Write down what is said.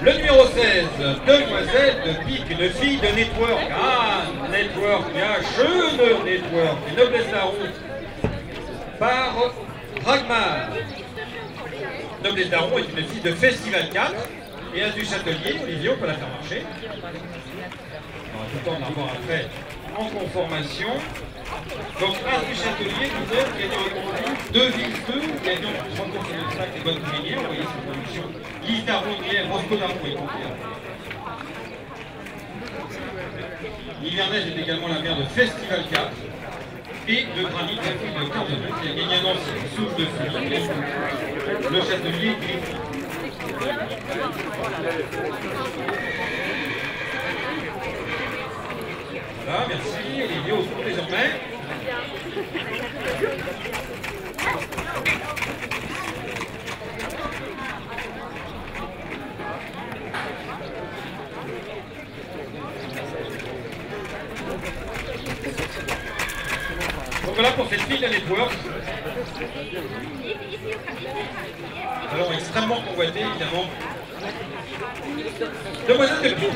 Le numéro 16, Demoiselle de Pique, une fille de Network. Ah, Network, bien, jeune Network, et Noblesse la route, par Ragmar. Noblesse d'Aron est une fille de Festival 4, et As du Châtelier, Olivier, on peut la faire marcher. On va tout après en conformation. Donc du Châtelier, êtes gagnant répondu, 2 villes 2, gagnant pour 30 de sac et bonne cuisinière, vous voyez cette production. Lise d'Aron, hier, Roscoe est compté. L'Hivernage est également la mère de Festival 4 et de Granit, fille de Cardonneux, qui a gagné un ancien souffle de Philippe, le châtelier Griffith. Voilà, merci. Olivier, au tour désormais. Voilà pour cette fille de Network. Alors extrêmement convoité évidemment. Demoiselle de.